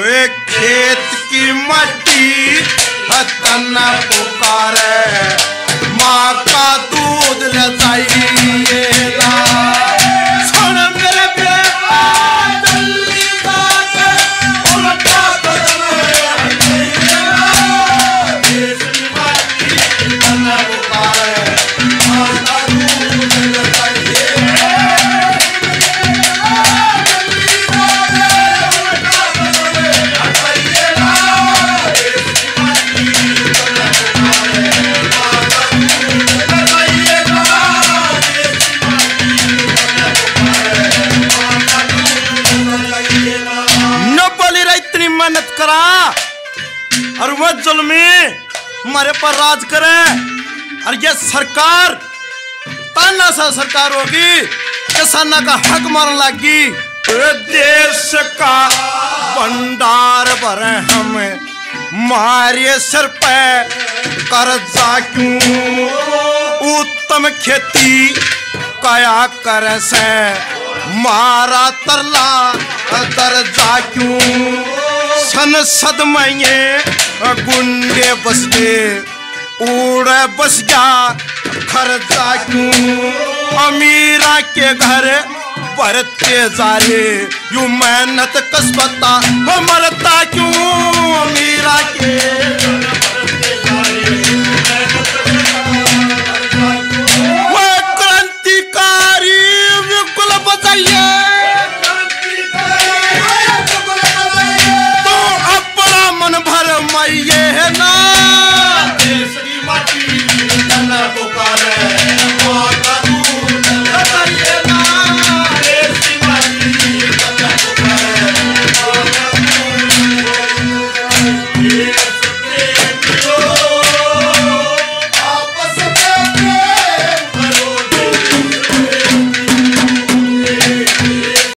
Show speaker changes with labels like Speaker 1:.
Speaker 1: खेत की मट्टी तना मेहनत करा। और वह जुलमी हमारे पर राज करे। और ये सरकार, ताना सा सरकार होगी, किसाना का हक मारने लगी। देश का भंडार भरे हम मारे सिर पे, कर्जा क्यों? उत्तम खेती कया कर से, मारा तरला दर्जा क्यों? संसद में गुंडे बस के उड़ बस गया खर्चा क्यों अमीरा के घर भरते जा रे यू मेहनत कसबता ये ना